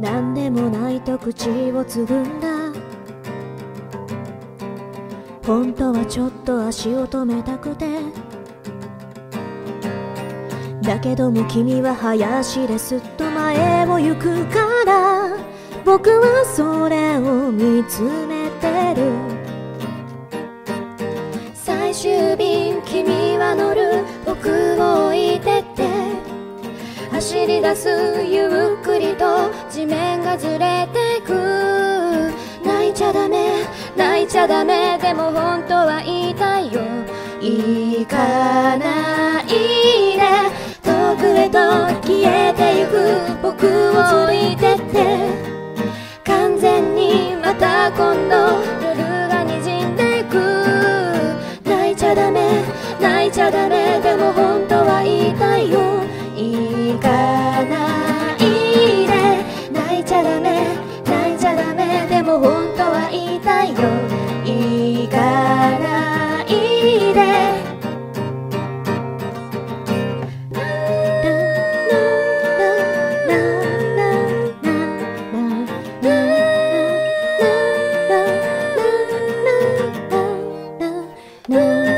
何でもないと口をつぐんだ。本当はちょっと足を止めたくて。だけども君は早足ですっと前を行くから僕はそれを見つめてる。最終便君は乗る僕を置いてって。走り出すゆっくりと地面がずれてく。泣いちゃダメ泣いちゃダメでも本当は言いたいよ。行かな。いまた今度夜が滲んでいく。泣いちゃダメ泣いちゃダメ。でも本当 now.